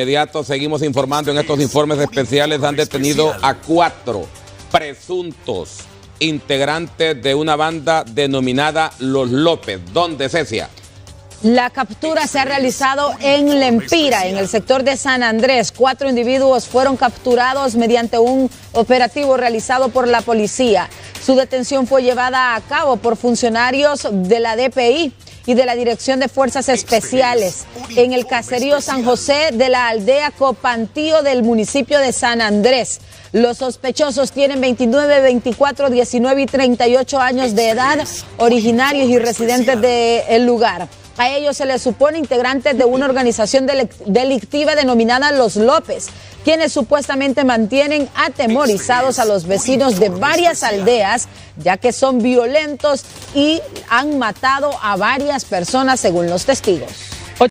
inmediato seguimos informando en estos informes especiales. Han detenido a cuatro presuntos integrantes de una banda denominada Los López. ¿Dónde, Cecia? La captura se ha realizado en Lempira, en el sector de San Andrés. Cuatro individuos fueron capturados mediante un operativo realizado por la policía. Su detención fue llevada a cabo por funcionarios de la DPI y de la Dirección de Fuerzas Especiales en el caserío San José de la aldea Copantío del municipio de San Andrés. Los sospechosos tienen 29, 24, 19 y 38 años de edad, originarios y residentes del lugar. A ellos se les supone integrantes de una organización delictiva denominada Los López, quienes supuestamente mantienen atemorizados a los vecinos de varias aldeas, ya que son violentos y han matado a varias personas según los testigos.